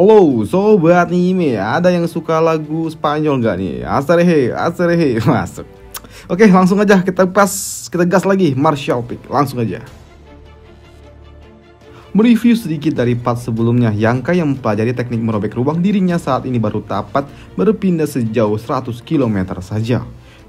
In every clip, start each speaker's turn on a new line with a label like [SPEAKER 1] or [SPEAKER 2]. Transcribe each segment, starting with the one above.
[SPEAKER 1] Halo sobat anime, ada yang suka lagu Spanyol nggak nih? Asarehe, asarehe, masuk. Oke, langsung aja kita pas, kita gas lagi Martial Pick, langsung aja. Mereview sedikit dari part sebelumnya, Yangka yang mempelajari teknik merobek lubang dirinya saat ini baru dapat berpindah sejauh 100 km saja.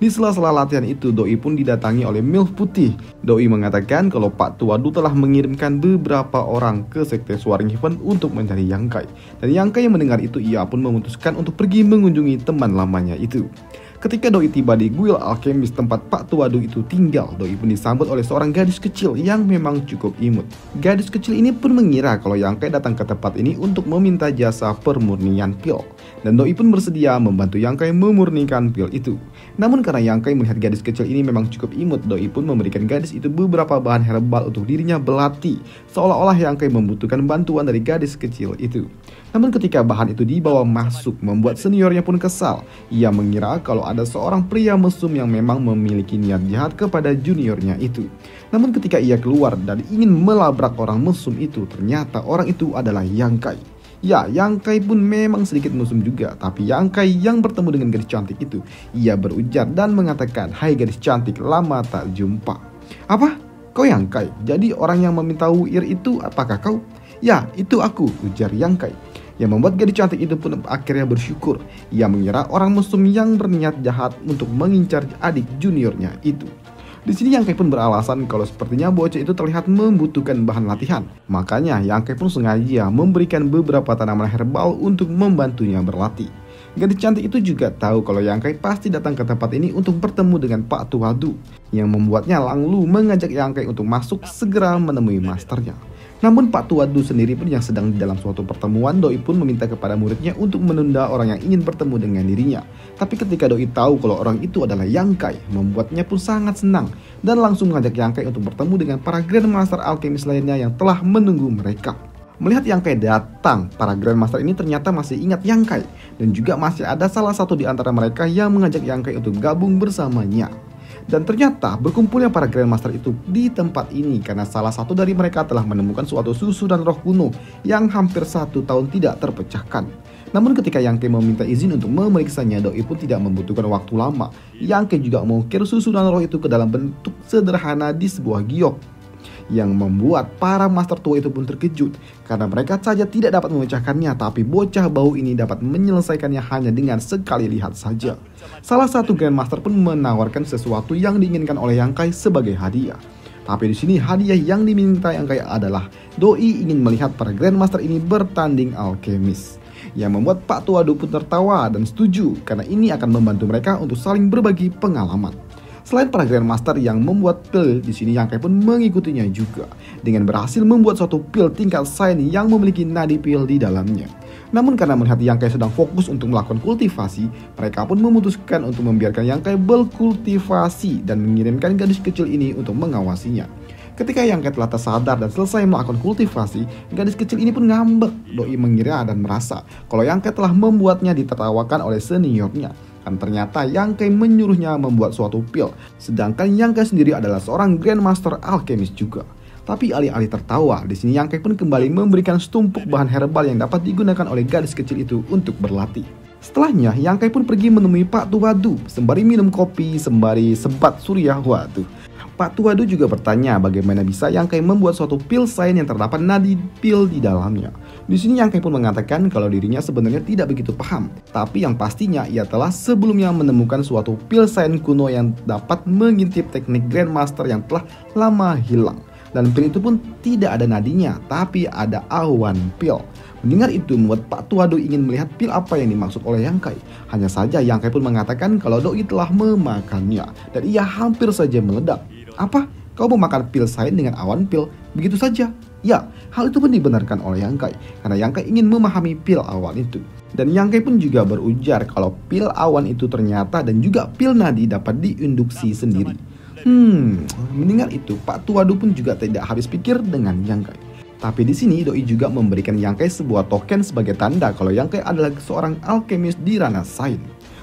[SPEAKER 1] Di sela-sela latihan itu, Doi pun didatangi oleh MILF Putih. Doi mengatakan kalau Pak Tuadu telah mengirimkan beberapa orang ke Sekte Swaring Heaven untuk mencari Yangkai. Dan Yangkai yang mendengar itu, ia pun memutuskan untuk pergi mengunjungi teman lamanya itu. Ketika Doi tiba di guil alkemis tempat Pak Tuadu itu tinggal, Doi pun disambut oleh seorang gadis kecil yang memang cukup imut. Gadis kecil ini pun mengira kalau Yangkai datang ke tempat ini untuk meminta jasa permurnian pil. Dan Doi pun bersedia membantu Yangkai memurnikan pil itu. Namun karena Yangkai melihat gadis kecil ini memang cukup imut, Doi pun memberikan gadis itu beberapa bahan herbal untuk dirinya belati. Seolah-olah Yangkai membutuhkan bantuan dari gadis kecil itu. Namun ketika bahan itu dibawa masuk, membuat seniornya pun kesal. Ia mengira kalau ada seorang pria mesum yang memang memiliki niat jahat kepada juniornya itu. Namun ketika ia keluar dan ingin melabrak orang mesum itu, ternyata orang itu adalah Yangkai. Ya, Yangkai pun memang sedikit mesum juga, tapi Yangkai yang bertemu dengan gadis cantik itu, ia berujar dan mengatakan, Hai gadis cantik, lama tak jumpa. Apa? Kau Yangkai? Jadi orang yang meminta Wuir itu apakah kau? Ya, itu aku, ujar Yangkai yang membuat gadis cantik itu pun akhirnya bersyukur. Ia mengira orang musuh yang berniat jahat untuk mengincar adik juniornya itu. Di sini Yangkai pun beralasan kalau sepertinya bocah itu terlihat membutuhkan bahan latihan. Makanya Yangkai pun sengaja memberikan beberapa tanaman herbal untuk membantunya berlatih. Gadis cantik itu juga tahu kalau Yangkai pasti datang ke tempat ini untuk bertemu dengan Pak Tuadu yang membuatnya Langlu mengajak Yangkai untuk masuk segera menemui masternya. Namun Pak Tuadu sendiri pun yang sedang di dalam suatu pertemuan, Doi pun meminta kepada muridnya untuk menunda orang yang ingin bertemu dengan dirinya. Tapi ketika Doi tahu kalau orang itu adalah Yangkai, membuatnya pun sangat senang dan langsung mengajak Yangkai untuk bertemu dengan para Grandmaster Alchemist lainnya yang telah menunggu mereka. Melihat Yangkai datang, para Grandmaster ini ternyata masih ingat Yangkai dan juga masih ada salah satu di antara mereka yang mengajak Yangkai untuk gabung bersamanya. Dan ternyata berkumpulnya para Grandmaster itu di tempat ini karena salah satu dari mereka telah menemukan suatu susu dan roh kuno yang hampir satu tahun tidak terpecahkan. Namun ketika Yangke meminta izin untuk memeriksanya, Doi pun tidak membutuhkan waktu lama. Yangke juga mengukir susu dan roh itu ke dalam bentuk sederhana di sebuah giok yang membuat para master tua itu pun terkejut karena mereka saja tidak dapat memecahkannya tapi bocah bau ini dapat menyelesaikannya hanya dengan sekali lihat saja. Salah satu Grandmaster pun menawarkan sesuatu yang diinginkan oleh Yangkai sebagai hadiah. Tapi di sini hadiah yang diminta Yangkai adalah Doi ingin melihat para Grandmaster ini bertanding alkemis yang membuat Pak Tuadu pun tertawa dan setuju karena ini akan membantu mereka untuk saling berbagi pengalaman. Selain para Grandmaster yang membuat pil, di sini Yangkai pun mengikutinya juga dengan berhasil membuat suatu pil tingkat Sain yang memiliki nadi pil di dalamnya. Namun karena melihat Yangkai sedang fokus untuk melakukan kultivasi, mereka pun memutuskan untuk membiarkan Yangkai berkultivasi dan mengirimkan gadis kecil ini untuk mengawasinya. Ketika Yangkai telah tersadar dan selesai melakukan kultivasi, gadis kecil ini pun ngambek. Doi mengira dan merasa kalau Yangkai telah membuatnya ditertawakan oleh seniornya. Dan ternyata Yangkai menyuruhnya membuat suatu pil, sedangkan Yangkai sendiri adalah seorang Grandmaster Alchemist juga. Tapi alih-alih tertawa, di sini Yangkai pun kembali memberikan setumpuk bahan herbal yang dapat digunakan oleh gadis kecil itu untuk berlatih. Setelahnya, Yangkai pun pergi menemui Pak Tuwadu, sembari minum kopi, sembari sebat surya. Waduh, Pak Tuwadu juga bertanya bagaimana bisa Yangkai membuat suatu pil sain yang terdapat nadi pil di dalamnya. Di sini Yangkai pun mengatakan kalau dirinya sebenarnya tidak begitu paham, tapi yang pastinya ia telah sebelumnya menemukan suatu pil sain kuno yang dapat mengintip teknik Grandmaster yang telah lama hilang. Dan pil itu pun tidak ada nadinya, tapi ada awan pil. Mendengar itu membuat Pak Tuado ingin melihat pil apa yang dimaksud oleh Yangkai. Hanya saja Yangkai pun mengatakan kalau Doi telah memakannya dan ia hampir saja meledak. Apa? Kau memakan pil sain dengan awan pil begitu saja? Ya, hal itu pun dibenarkan oleh Yangkai karena Yangkai ingin memahami pil awan itu. Dan Yangkai pun juga berujar kalau pil awan itu ternyata dan juga pil nadi dapat diinduksi sendiri. Hmm, mendengar itu Pak Tuadu pun juga tidak habis pikir dengan Yangkai. Tapi di sini Doi juga memberikan Yangkai sebuah token sebagai tanda kalau Yangkai adalah seorang alkemis di ranah sain.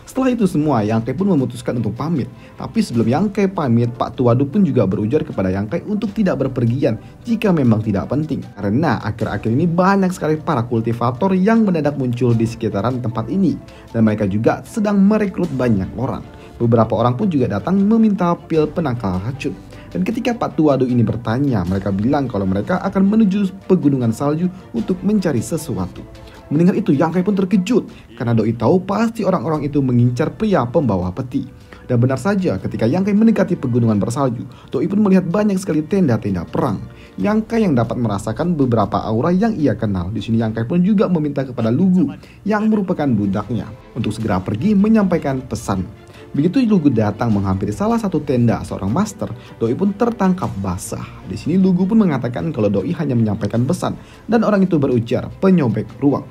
[SPEAKER 1] Setelah itu semua, Yangkai pun memutuskan untuk pamit. Tapi sebelum Yangkai pamit, Pak Tuadu pun juga berujar kepada Yangkai untuk tidak berpergian jika memang tidak penting. Karena akhir-akhir ini banyak sekali para kultivator yang mendadak muncul di sekitaran tempat ini. Dan mereka juga sedang merekrut banyak orang. Beberapa orang pun juga datang meminta pil penangkal racun. Dan ketika Pak Tuadu ini bertanya, mereka bilang kalau mereka akan menuju pegunungan salju untuk mencari sesuatu. Mendengar itu, Yang Kai pun terkejut karena Doi tahu pasti orang-orang itu mengincar pria pembawa peti. Dan benar saja, ketika Yang Kai mendekati pegunungan bersalju, Doi pun melihat banyak sekali tenda-tenda perang. Yang Kai yang dapat merasakan beberapa aura yang ia kenal. Di sini Yang Kai pun juga meminta kepada Lugu yang merupakan budaknya untuk segera pergi menyampaikan pesan. Begitu Lugu datang menghampiri salah satu tenda seorang master, Doi pun tertangkap basah. Di sini Lugu pun mengatakan kalau Doi hanya menyampaikan pesan dan orang itu berujar penyobek ruang.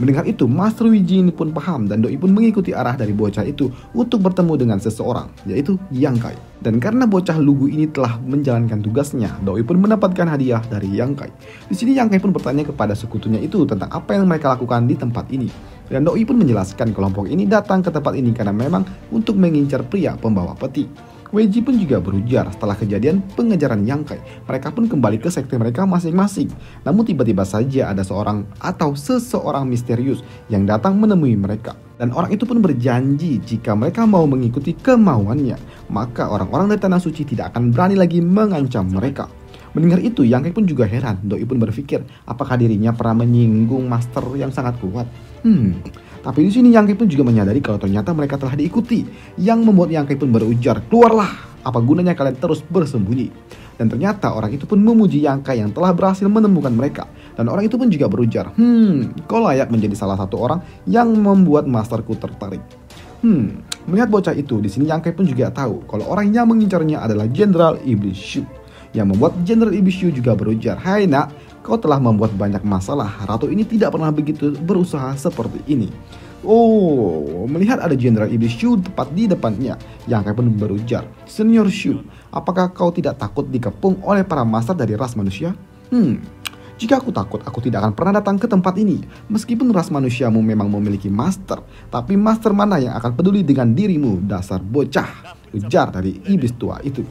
[SPEAKER 1] Mendengar itu, Master Wiji ini pun paham dan Doi pun mengikuti arah dari bocah itu untuk bertemu dengan seseorang, yaitu Yang Kai. Dan karena bocah lugu ini telah menjalankan tugasnya, Doi pun mendapatkan hadiah dari Yang Kai. Di sini Yang Kai pun bertanya kepada sekutunya itu tentang apa yang mereka lakukan di tempat ini. Dan Doi pun menjelaskan kelompok ini datang ke tempat ini karena memang untuk mengincar pria pembawa peti. Weiji pun juga berujar setelah kejadian pengejaran Yang Kai. Mereka pun kembali ke sekte mereka masing-masing. Namun tiba-tiba saja ada seorang atau seseorang misterius yang datang menemui mereka. Dan orang itu pun berjanji jika mereka mau mengikuti kemauannya, maka orang-orang dari Tanah Suci tidak akan berani lagi mengancam mereka. Mendengar itu, Yang Kai pun juga heran. Doi pun berpikir, apakah dirinya pernah menyinggung master yang sangat kuat? Hmm, tapi di sini Yang Kai pun juga menyadari kalau ternyata mereka telah diikuti, yang membuat Yang Kai pun berujar, keluarlah, apa gunanya kalian terus bersembunyi? Dan ternyata orang itu pun memuji Yang Kai yang telah berhasil menemukan mereka. Dan orang itu pun juga berujar, hmm, kau layak menjadi salah satu orang yang membuat masterku tertarik. Hmm, melihat bocah itu, di sini Yang Kai pun juga tahu kalau orang yang mengincarnya adalah Jenderal Iblis Shu. Yang membuat Jenderal Iblis Shu juga berujar, Hai nak, Kau telah membuat banyak masalah. Ratu ini tidak pernah begitu berusaha seperti ini. Oh, melihat ada Jenderal Iblis Shu tepat di depannya, yang akan berujar, Senior Shu, apakah kau tidak takut dikepung oleh para master dari ras manusia? Hmm, jika aku takut, aku tidak akan pernah datang ke tempat ini. Meskipun ras manusiamu memang memiliki master, tapi master mana yang akan peduli dengan dirimu, dasar bocah? Ujar dari iblis tua itu.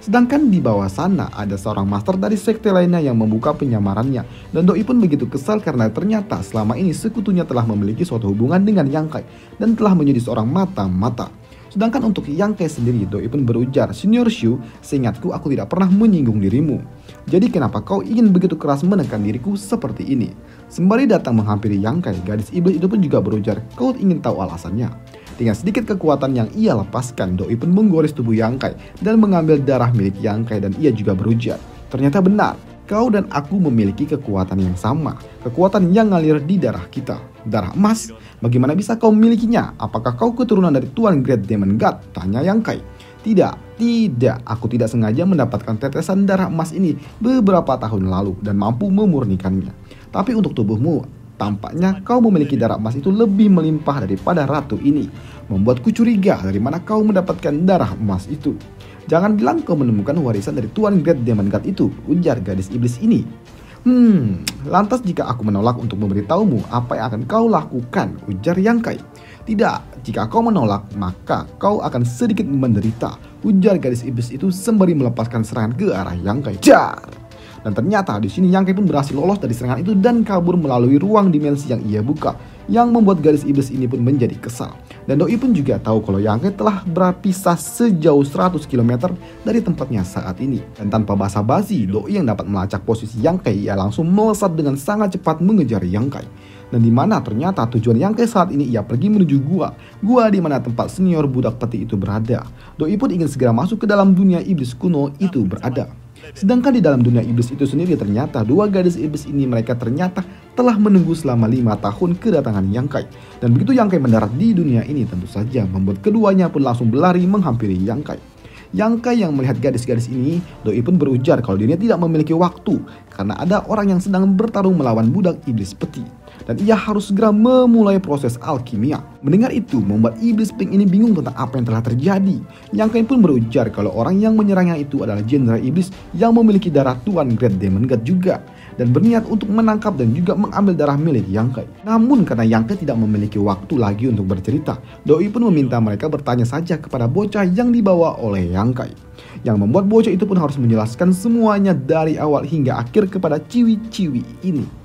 [SPEAKER 1] Sedangkan di bawah sana ada seorang master dari sekte lainnya yang membuka penyamarannya. Dan Doi pun begitu kesal karena ternyata selama ini sekutunya telah memiliki suatu hubungan dengan Yang Kai dan telah menjadi seorang mata-mata. Sedangkan untuk Yang Kai sendiri, Doi pun berujar, Senior Shu, seingatku aku tidak pernah menyinggung dirimu. Jadi kenapa kau ingin begitu keras menekan diriku seperti ini? Sembari datang menghampiri Yang Kai, gadis iblis itu pun juga berujar, kau ingin tahu alasannya. Dengan sedikit kekuatan yang ia lepaskan, Doi pun menggores tubuh Yang Kai dan mengambil darah milik Yang Kai dan ia juga berujar. Ternyata benar, kau dan aku memiliki kekuatan yang sama. Kekuatan yang ngalir di darah kita. Darah emas, bagaimana bisa kau memilikinya? Apakah kau keturunan dari Tuan Great Demon God? Tanya Yang Kai. Tidak, tidak. Aku tidak sengaja mendapatkan tetesan darah emas ini beberapa tahun lalu dan mampu memurnikannya. Tapi untuk tubuhmu, Tampaknya kau memiliki darah emas itu lebih melimpah daripada ratu ini. Membuatku curiga dari mana kau mendapatkan darah emas itu. Jangan bilang kau menemukan warisan dari Tuan Great Demon God itu, ujar gadis iblis ini. Hmm, lantas jika aku menolak untuk memberitahumu apa yang akan kau lakukan, ujar Yang Kai. Tidak, jika kau menolak, maka kau akan sedikit menderita, ujar gadis iblis itu sembari melepaskan serangan ke arah Yang Kai. Jar! Dan ternyata di sini Yang Kai pun berhasil lolos dari serangan itu dan kabur melalui ruang dimensi yang ia buka, yang membuat garis iblis ini pun menjadi kesal. Dan Doi pun juga tahu kalau Yang Kai telah berpisah sejauh 100 km dari tempatnya saat ini. Dan tanpa basa-basi, Doi yang dapat melacak posisi Yang Kai, ia langsung melesat dengan sangat cepat mengejar Yang Kai dan di mana ternyata tujuan Yang Kai saat ini ia pergi menuju gua, gua di mana tempat senior budak peti itu berada. Doi pun ingin segera masuk ke dalam dunia iblis kuno itu berada. Sedangkan di dalam dunia iblis itu sendiri ternyata dua gadis iblis ini mereka ternyata telah menunggu selama lima tahun kedatangan Yang Kai. Dan begitu Yang Kai mendarat di dunia ini tentu saja membuat keduanya pun langsung berlari menghampiri Yang Kai. Yang Kai yang melihat gadis-gadis ini, Doi pun berujar kalau dirinya tidak memiliki waktu karena ada orang yang sedang bertarung melawan budak iblis peti dan ia harus segera memulai proses alkimia. Mendengar itu membuat iblis pink ini bingung tentang apa yang telah terjadi. Yang Kain pun berujar kalau orang yang menyerangnya itu adalah jenderal iblis yang memiliki darah Tuan Great Demon God juga. dan berniat untuk menangkap dan juga mengambil darah milik Yang Kai. Namun karena Yang Kai tidak memiliki waktu lagi untuk bercerita, Doi pun meminta mereka bertanya saja kepada bocah yang dibawa oleh Yang Kai. Yang membuat bocah itu pun harus menjelaskan semuanya dari awal hingga akhir kepada ciwi-ciwi ini.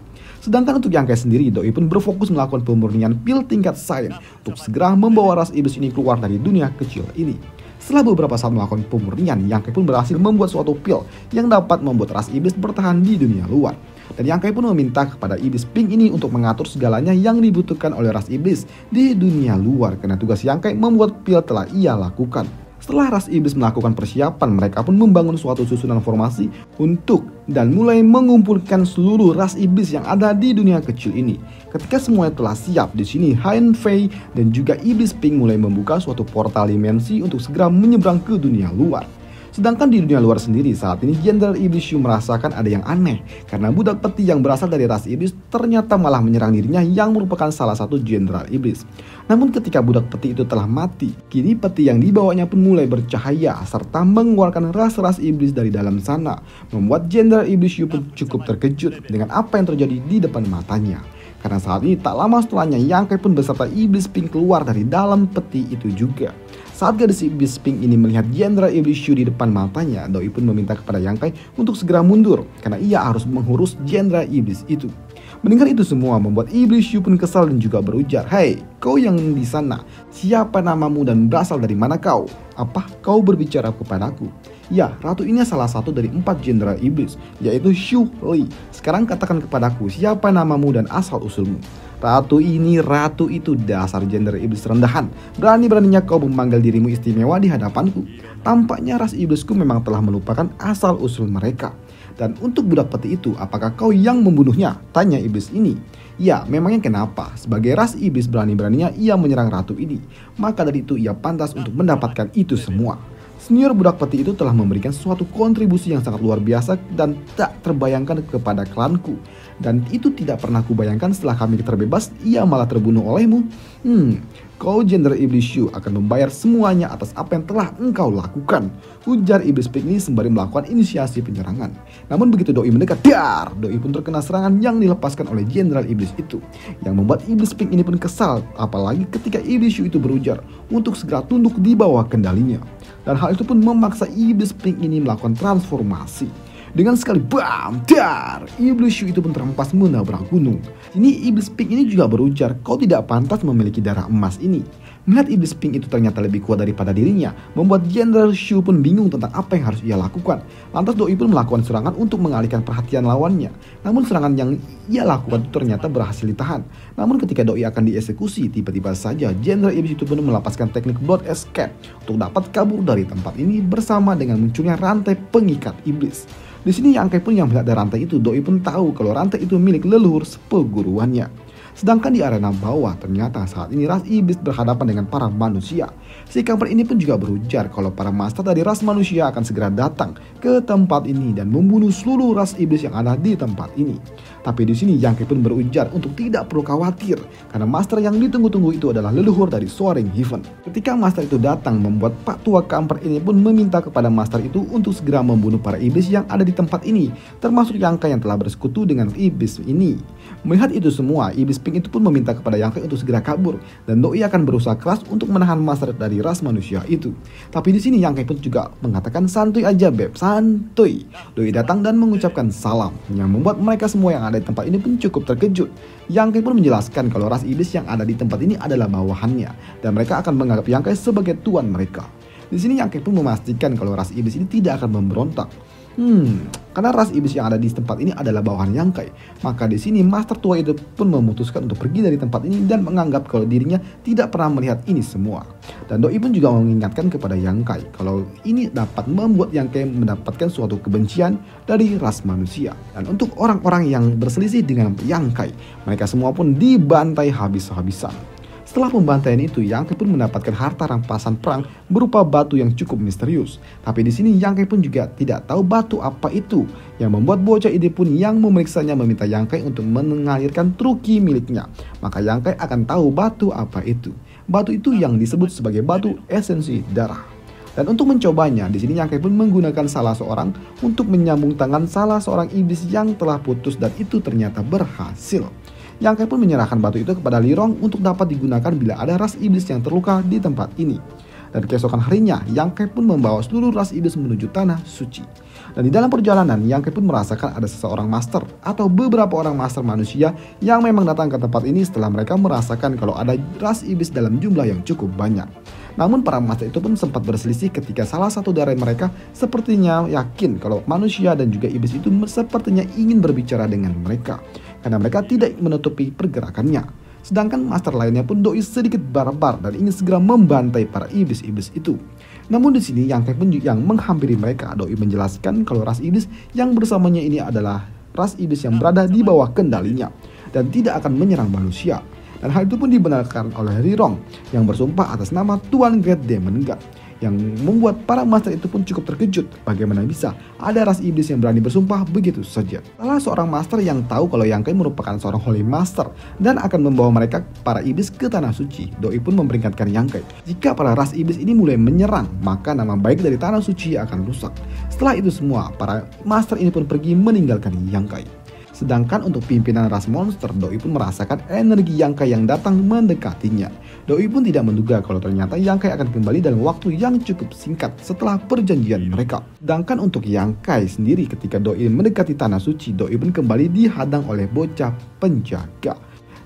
[SPEAKER 1] Sedangkan untuk Yang Kai sendiri, Doi pun berfokus melakukan pemurnian pil tingkat sains untuk segera membawa ras iblis ini keluar dari dunia kecil ini. Setelah beberapa saat melakukan pemurnian, Yang Kai pun berhasil membuat suatu pil yang dapat membuat ras iblis bertahan di dunia luar. Dan Yang Kai pun meminta kepada iblis pink ini untuk mengatur segalanya yang dibutuhkan oleh ras iblis di dunia luar karena tugas Yang Kai membuat pil telah ia lakukan. Setelah ras iblis melakukan persiapan, mereka pun membangun suatu susunan formasi untuk dan mulai mengumpulkan seluruh ras iblis yang ada di dunia kecil ini. Ketika semuanya telah siap, di sini Hein Fei dan juga iblis Pink mulai membuka suatu portal dimensi untuk segera menyeberang ke dunia luar. Sedangkan di dunia luar sendiri saat ini Jenderal Iblis Shu merasakan ada yang aneh karena budak peti yang berasal dari ras iblis ternyata malah menyerang dirinya yang merupakan salah satu Jenderal Iblis. Namun ketika budak peti itu telah mati, kini peti yang dibawanya pun mulai bercahaya serta mengeluarkan ras-ras iblis dari dalam sana, membuat Jenderal Iblis Shu pun cukup terkejut dengan apa yang terjadi di depan matanya. Karena saat ini tak lama setelahnya Yang Kai pun beserta iblis pink keluar dari dalam peti itu juga. Saat gadis iblis pink ini melihat Jenderal Iblis Shu di depan matanya, Doi pun meminta kepada Yang Kai untuk segera mundur karena ia harus mengurus Jenderal Iblis itu. Mendengar itu semua membuat Iblis Shu pun kesal dan juga berujar, Hei, kau yang di sana, siapa namamu dan berasal dari mana kau? Apa kau berbicara kepadaku? Ya, ratu ini salah satu dari empat jenderal iblis, yaitu Shu Li. Sekarang katakan kepadaku, siapa namamu dan asal usulmu? Ratu ini, ratu itu dasar gender iblis rendahan. Berani-beraninya kau memanggil dirimu istimewa di hadapanku. Tampaknya ras iblisku memang telah melupakan asal usul mereka. Dan untuk budak peti itu, apakah kau yang membunuhnya? Tanya iblis ini. Ya, memangnya kenapa? Sebagai ras iblis berani-beraninya ia menyerang ratu ini. Maka dari itu ia pantas untuk mendapatkan itu semua. Senior budak peti itu telah memberikan suatu kontribusi yang sangat luar biasa dan tak terbayangkan kepada klanku. Dan itu tidak pernah kubayangkan setelah kami terbebas, ia malah terbunuh olehmu. Hmm, kau gender iblis Shu akan membayar semuanya atas apa yang telah engkau lakukan. Ujar iblis pink ini sembari melakukan inisiasi penyerangan. Namun begitu Doi mendekat, Doi pun terkena serangan yang dilepaskan oleh jenderal iblis itu. Yang membuat iblis pink ini pun kesal, apalagi ketika iblis Shu itu berujar untuk segera tunduk di bawah kendalinya. Dan hal itu pun memaksa iblis pink ini melakukan transformasi. Dengan sekali bam, dar, iblis Shu itu pun terhempas menabrak gunung. Ini iblis pink ini juga berujar, kau tidak pantas memiliki darah emas ini. Melihat iblis pink itu ternyata lebih kuat daripada dirinya, membuat Jenderal Shu pun bingung tentang apa yang harus ia lakukan. Lantas Doi pun melakukan serangan untuk mengalihkan perhatian lawannya. Namun serangan yang ia lakukan itu ternyata berhasil ditahan. Namun ketika Doi akan dieksekusi, tiba-tiba saja Jenderal Iblis itu pun melepaskan teknik Blood Escape untuk dapat kabur dari tempat ini bersama dengan munculnya rantai pengikat iblis. Di sini Yang Kai pun yang melihat rantai itu, Doi pun tahu kalau rantai itu milik leluhur sepeguruannya. Sedangkan di arena bawah ternyata saat ini ras iblis berhadapan dengan para manusia. Si kampret ini pun juga berujar kalau para master dari ras manusia akan segera datang ke tempat ini dan membunuh seluruh ras iblis yang ada di tempat ini. Tapi di sini Yangke pun berujar untuk tidak perlu khawatir karena master yang ditunggu-tunggu itu adalah leluhur dari Soaring Heaven. Ketika master itu datang membuat Pak Tua kampret ini pun meminta kepada master itu untuk segera membunuh para iblis yang ada di tempat ini, termasuk Yangka yang telah bersekutu dengan iblis ini. Melihat itu semua, iblis Pink itu pun meminta kepada Yang untuk segera kabur dan Doi akan berusaha keras untuk menahan master dari ras manusia itu. Tapi di sini Yang pun juga mengatakan santuy aja beb, santuy. Doi datang dan mengucapkan salam yang membuat mereka semua yang ada di tempat ini pun cukup terkejut. Yang pun menjelaskan kalau ras iblis yang ada di tempat ini adalah bawahannya dan mereka akan menganggap Yang sebagai tuan mereka. Di sini Yang pun memastikan kalau ras iblis ini tidak akan memberontak. Hmm, karena ras iblis yang ada di tempat ini adalah bawahan Yang Kai. Maka di sini master tua itu pun memutuskan untuk pergi dari tempat ini dan menganggap kalau dirinya tidak pernah melihat ini semua. Dan Doi pun juga mengingatkan kepada Yang Kai kalau ini dapat membuat Yang Kai mendapatkan suatu kebencian dari ras manusia. Dan untuk orang-orang yang berselisih dengan Yang Kai, mereka semua pun dibantai habis-habisan. Setelah pembantaian itu, Yang pun mendapatkan harta rampasan perang berupa batu yang cukup misterius. Tapi di sini Yang pun juga tidak tahu batu apa itu, yang membuat bocah ide pun yang memeriksanya meminta Yang untuk mengalirkan truki miliknya. Maka Yang akan tahu batu apa itu. Batu itu yang disebut sebagai batu esensi darah. Dan untuk mencobanya, di sini Yang Kai pun menggunakan salah seorang untuk menyambung tangan salah seorang iblis yang telah putus dan itu ternyata berhasil. Yang pun menyerahkan batu itu kepada Lirong untuk dapat digunakan bila ada ras iblis yang terluka di tempat ini. Dan keesokan harinya, Yang Kai pun membawa seluruh ras iblis menuju tanah suci. Dan di dalam perjalanan, Yang Kai pun merasakan ada seseorang master atau beberapa orang master manusia yang memang datang ke tempat ini setelah mereka merasakan kalau ada ras iblis dalam jumlah yang cukup banyak. Namun para master itu pun sempat berselisih ketika salah satu dari mereka sepertinya yakin kalau manusia dan juga iblis itu sepertinya ingin berbicara dengan mereka karena mereka tidak menutupi pergerakannya. Sedangkan master lainnya pun doi sedikit barbar dan ingin segera membantai para iblis-iblis itu. Namun di sini yang pun yang menghampiri mereka, doi menjelaskan kalau ras iblis yang bersamanya ini adalah ras iblis yang berada di bawah kendalinya dan tidak akan menyerang manusia. Dan hal itu pun dibenarkan oleh Rirong yang bersumpah atas nama Tuan Great Demon God yang membuat para master itu pun cukup terkejut bagaimana bisa ada ras iblis yang berani bersumpah begitu saja. Salah seorang master yang tahu kalau Yang Kai merupakan seorang holy master dan akan membawa mereka para iblis ke tanah suci. Doi pun memperingatkan Yang Kai, jika para ras iblis ini mulai menyerang, maka nama baik dari tanah suci akan rusak. Setelah itu semua, para master ini pun pergi meninggalkan Yang Kai. Sedangkan untuk pimpinan ras monster, Doi pun merasakan energi Yangkai yang datang mendekatinya. Doi pun tidak menduga kalau ternyata Yangkai akan kembali dalam waktu yang cukup singkat setelah perjanjian mereka. Sedangkan untuk Yangkai sendiri ketika Doi mendekati tanah suci, Doi pun kembali dihadang oleh bocah penjaga.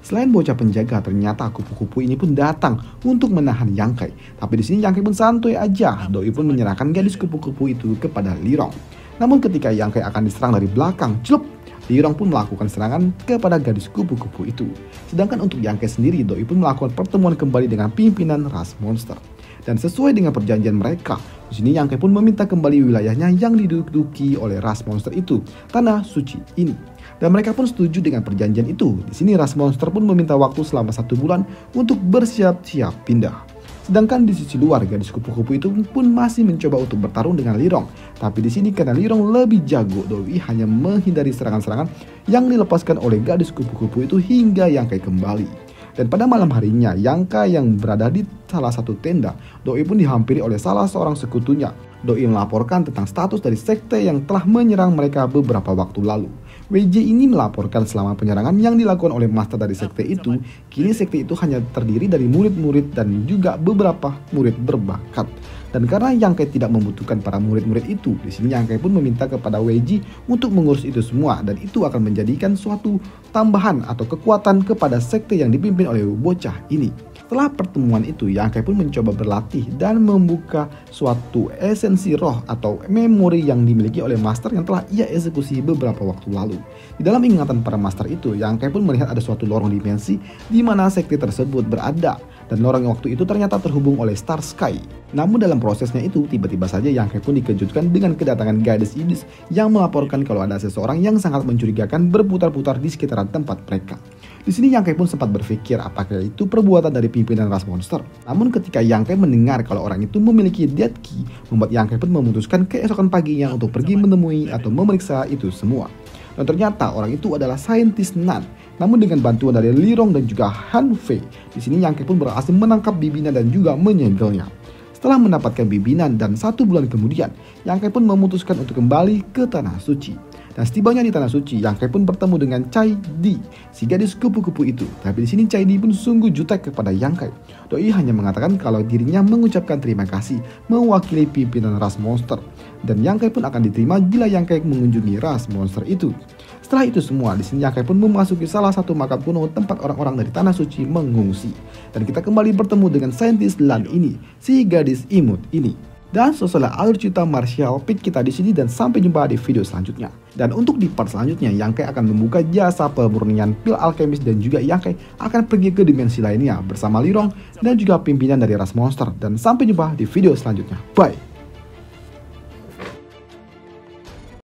[SPEAKER 1] Selain bocah penjaga, ternyata kupu-kupu ini pun datang untuk menahan Yangkai. Tapi di sini Yangkai pun santuy aja. Doi pun menyerahkan gadis kupu-kupu itu kepada Lirong. Namun ketika Yangkai akan diserang dari belakang, celup, Lirong pun melakukan serangan kepada gadis kupu-kupu itu. Sedangkan untuk Yangke sendiri, Doi pun melakukan pertemuan kembali dengan pimpinan ras monster. Dan sesuai dengan perjanjian mereka, di sini Yangke pun meminta kembali wilayahnya yang diduduki oleh ras monster itu, tanah suci ini. Dan mereka pun setuju dengan perjanjian itu. Di sini ras monster pun meminta waktu selama satu bulan untuk bersiap-siap pindah. Sedangkan di sisi luar, gadis kupu-kupu itu pun masih mencoba untuk bertarung dengan Lirong. Tapi di sini karena Lirong lebih jago, Doi hanya menghindari serangan-serangan yang dilepaskan oleh gadis kupu-kupu itu hingga Yangkai kembali. Dan pada malam harinya, Yangka yang berada di salah satu tenda, Doi pun dihampiri oleh salah seorang sekutunya. Doi melaporkan tentang status dari sekte yang telah menyerang mereka beberapa waktu lalu. WJ ini melaporkan selama penyerangan yang dilakukan oleh master dari sekte itu, kini sekte itu hanya terdiri dari murid-murid dan juga beberapa murid berbakat. Dan karena Yangkai tidak membutuhkan para murid-murid itu, di sini Yangkai pun meminta kepada Weiji untuk mengurus itu semua dan itu akan menjadikan suatu tambahan atau kekuatan kepada sekte yang dipimpin oleh bocah ini. Setelah pertemuan itu, Yangkai pun mencoba berlatih dan membuka suatu esensi roh atau memori yang dimiliki oleh master yang telah ia eksekusi beberapa waktu lalu. Di dalam ingatan para master itu, Yangkai pun melihat ada suatu lorong dimensi di mana sekte tersebut berada dan lorong waktu itu ternyata terhubung oleh Star Sky. Namun dalam prosesnya itu, tiba-tiba saja Yangkai pun dikejutkan dengan kedatangan gadis iblis yang melaporkan kalau ada seseorang yang sangat mencurigakan berputar-putar di sekitaran tempat mereka. Di sini Yang Kai pun sempat berpikir apakah itu perbuatan dari pimpinan ras monster. Namun ketika Yang Kai mendengar kalau orang itu memiliki dead key, membuat Yang Kai pun memutuskan keesokan paginya untuk pergi menemui atau memeriksa itu semua. Dan ternyata orang itu adalah saintis Nan. Namun dengan bantuan dari Lirong dan juga Han Fei, di sini Yang Kai pun berhasil menangkap Bibina dan juga menyegelnya. Setelah mendapatkan bibinan dan satu bulan kemudian, Yang Kai pun memutuskan untuk kembali ke Tanah Suci. Dan setibanya di Tanah Suci, Yang Kai pun bertemu dengan Chai Di, si gadis kupu-kupu itu. Tapi di sini Chai Di pun sungguh jutek kepada Yang Kai. Doi hanya mengatakan kalau dirinya mengucapkan terima kasih mewakili pimpinan ras monster. Dan Yang Kai pun akan diterima bila Yang Kai mengunjungi ras monster itu. Setelah itu semua, di sini Yang Kai pun memasuki salah satu makam kuno tempat orang-orang dari Tanah Suci mengungsi. Dan kita kembali bertemu dengan saintis Lan ini, si gadis imut ini. Dan sesuai alur cerita martial pit kita di sini dan sampai jumpa di video selanjutnya. Dan untuk di part selanjutnya, Yangkai akan membuka jasa pemurnian pil alkemis dan juga Yangkai akan pergi ke dimensi lainnya bersama Lirong dan juga pimpinan dari ras monster. Dan sampai jumpa di video selanjutnya. Bye!